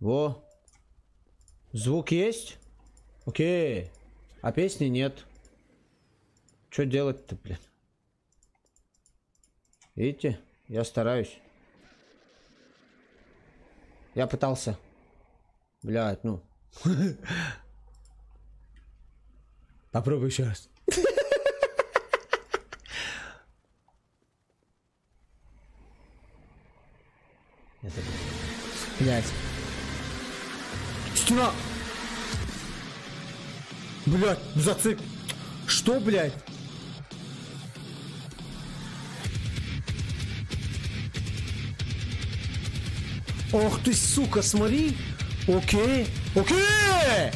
Во. Звук есть? Окей. А песни нет. Что делать-то, блин? Видите? Я стараюсь. Я пытался. Блядь, ну. Попробуй еще раз. Это Блядь. Стена! Блядь, зацеп... Что, блядь? Ох ты, сука, смотри! Окей, окей!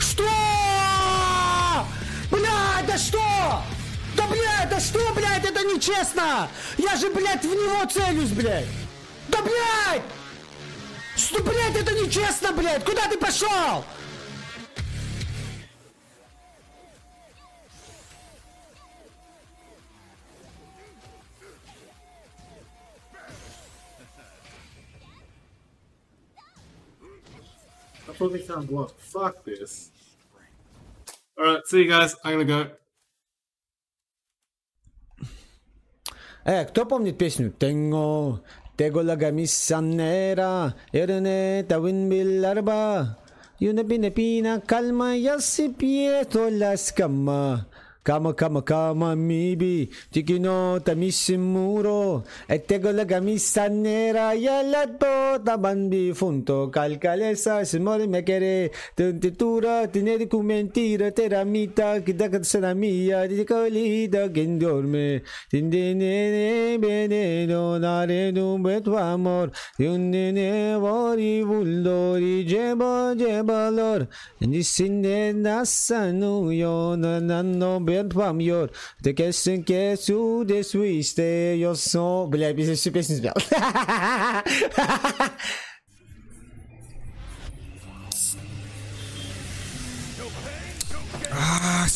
Что? Блядь, да что? Да, блядь, да что, блядь, это нечестно! Я же, блядь, в него целюсь, блядь! Да, блядь! Что, блядь, это нечестно, блядь! Куда ты пошел? fully can block. Fuck this. Alright, see you guys. I'm gonna go. Э, кто помнит песню? Тенго, tego la gamisanera, erne tawin bilarba, yuna pinapina calma, ya. Kama kama kama mibi tikino tamisim muro. Ettego la camisa nera y el lato taban bifunto calcalesa se more me quere tentitura tiene con mentira teramita que da que se la mía de colida que dorme tindene veneno dare numbe tu amor. De un nene vori buldori jeba jebalor nisinde nasanu yonanan no be памьет. Ты кесин кесу дес висте йосо. Бля, я всю песню спел. А,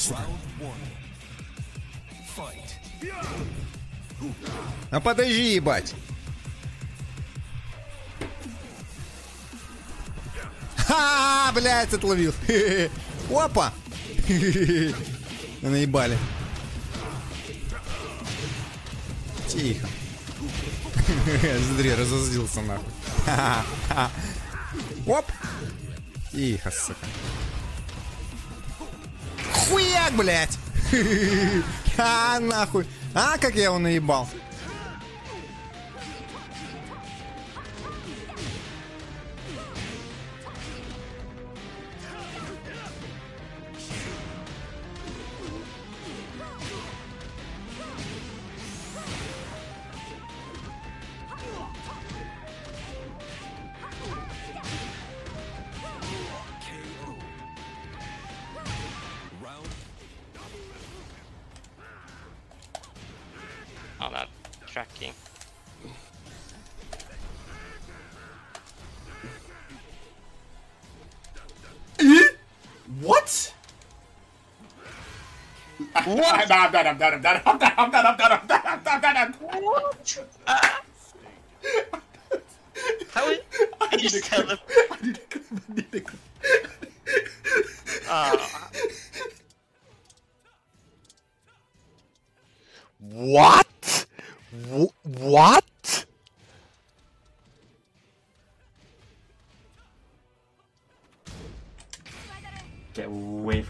а подожди, ебать. Ха, блядь, отловил. Опа. Наебали. Тихо. Смотри, разозлился нахуй. Оп. Тихо, сука. Хуяк, блядь. А, нахуй. А, как я его наебал. Oh, that tracking. What? What? I'm done, I'm done, I'm done, I'm done, I'm done, I'm done, I'm done, I'm done, I'm done, I'm done. What? How is... I just tell them... I need to clip, I need to clip.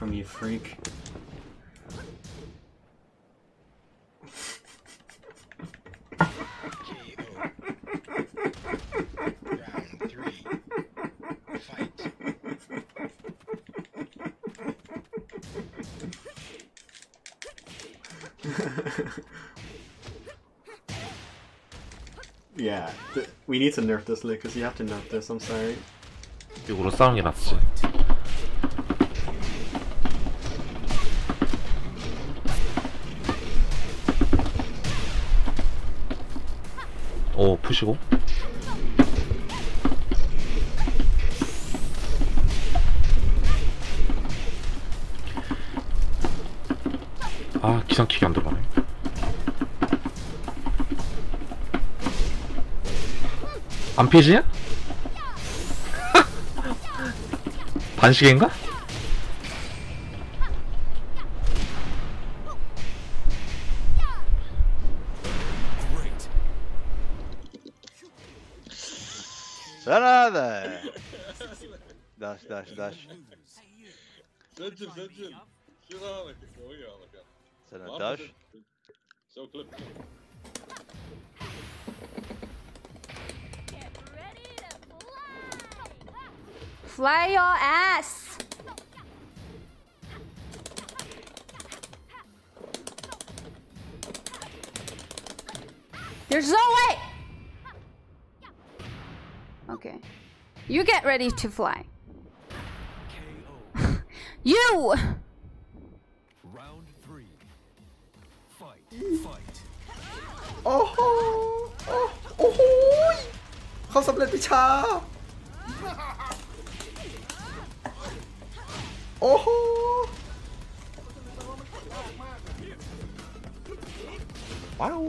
from me, freak. yeah, th- we need to nerf this, Lucas. You have to nerf this. I'm sorry. 이쪽으로 싸우는 게 낫지. 푸시고 아 기상킥이 안 들어가네 안 피지냐? 반시계인가? Nada! Dash, dash, dash. Zęcim, zęcim. Şuraya bak. Oy bak. Sen dash. Zo klip. Fly your ass! There's no way! Okay. You get ready to fly. you!โอ้โหโอ้โอ้โหยเขาสำเร็จวิชา โอ้โห ว้าว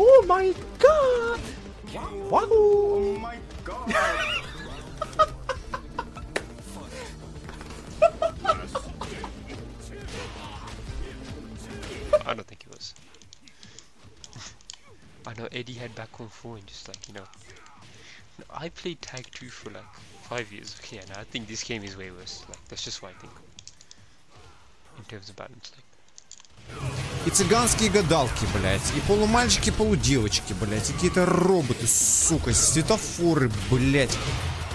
Oh my god! Wow! Oh my god! I don't think it was. I know Eddie had back on four and just like, you know. I played Tag 2 for like 5 years, okay, and I think this game is way worse. Like, that's just what I think. In terms of balance, like. И цыганские гадалки, блядь. И полумальчики, полудевочки, блядь. И какие-то роботы, сука. Светофоры, блядь.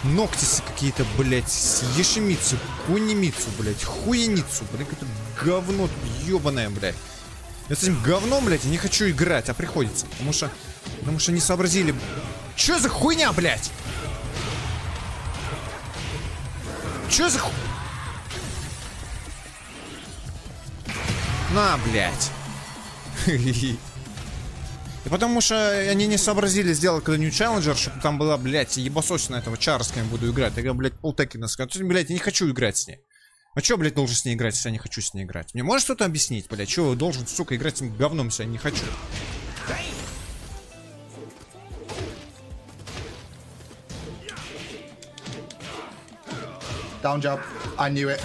Ноктисы какие-то, блядь. Ешемицу, кунимицу, блядь. Хуеницу, блядь. Какое-то говно ебаное, блядь. Я с этим говном, блядь, не хочу играть, а приходится. Потому что... Потому что не сообразили... Чё за хуйня, блядь? Чё за ху... На, блядь. И потому что они не сообразили сделать когда New Challenger, чтобы там была, блядь, ебасосина этого Чара, с кем буду играть. Я, блядь, полтекина сказал. Блядь, я не хочу играть с ней. А чё, блядь, должен с ней играть, если я не хочу с ней играть? Мне можешь что-то объяснить, блядь? Чё я должен, сука, играть с этим говном, если я не хочу? Down jab. I knew it.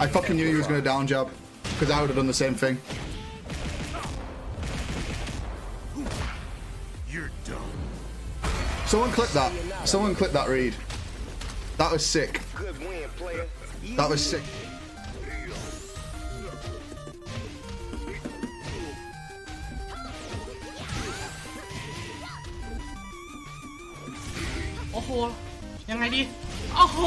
I fucking knew he was going to down jab. Because I would have done the same thing. You're done. Someone clip that. Someone clip that read. That was sick. That was sick. Oh, โอ้โห ยังไงดี โอ้โห